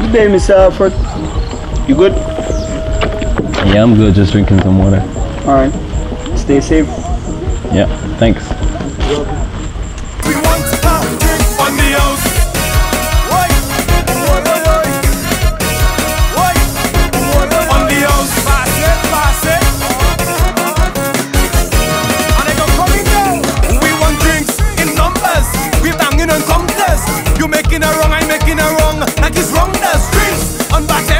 Good day, Mr. Alfred. You good? Yeah, I'm good. Just drinking some water. All right. Stay safe. Yeah, thanks. Back there.